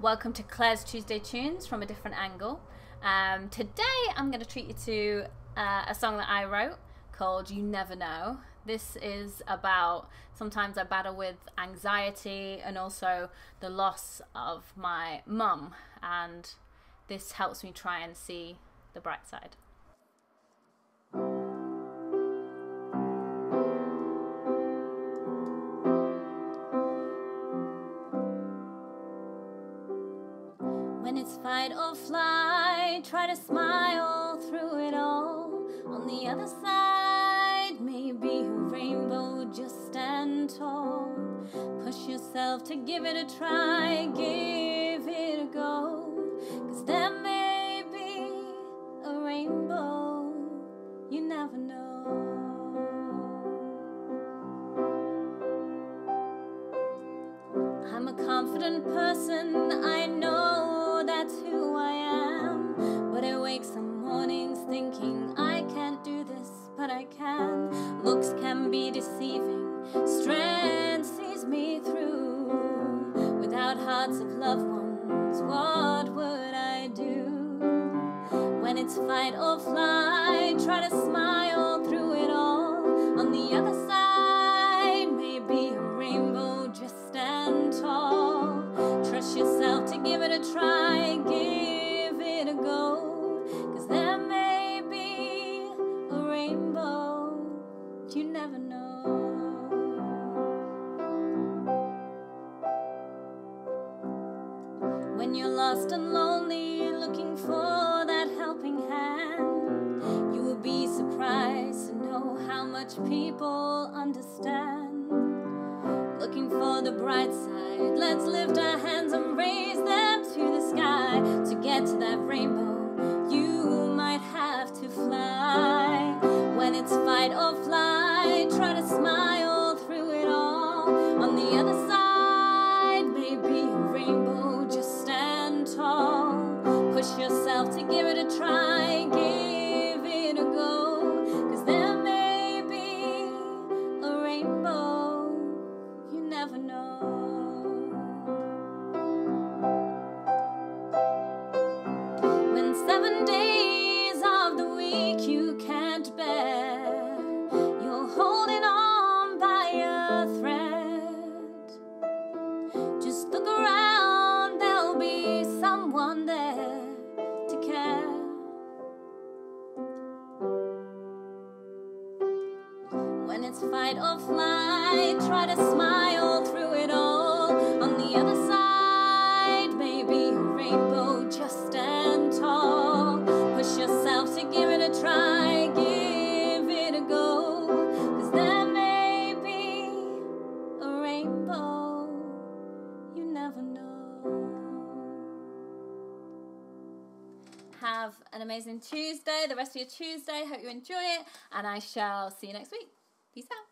Welcome to Clare's Tuesday Tunes from a different angle. Um, today I'm going to treat you to uh, a song that I wrote called You Never Know. This is about sometimes I battle with anxiety and also the loss of my mum, and this helps me try and see the bright side. When it's fight or flight, try to smile through it all. On the other side, maybe a rainbow, just stand tall. Push yourself to give it a try, give it a go. Cause there may be a rainbow, you never know. I'm a confident person, I know that's who I am. But I wake some mornings thinking I can't do this, but I can. Looks can be deceiving, strength sees me through. Without hearts of loved ones, what would I do? When it's fight or flight, try to smile through it all. On the other side, give it a try, give it a go. Cause there may be a rainbow, you never know. When you're lost and lonely, looking for that helping hand, you will be surprised to know how much people understand. Looking for the bright side, let's lift our hands and raise them to the sky. To get to that rainbow, you might have to fly. When it's fight or flight, try to smile through it all. On the other side, maybe a rainbow, just stand tall. Push yourself to give it a try, fight or flight, try to smile through it all. On the other side, maybe a rainbow, just stand tall. Push yourself to give it a try, give it a go. Cause there may be a rainbow, you never know. Have an amazing Tuesday, the rest of your Tuesday. Hope you enjoy it, and I shall see you next week. Peace out.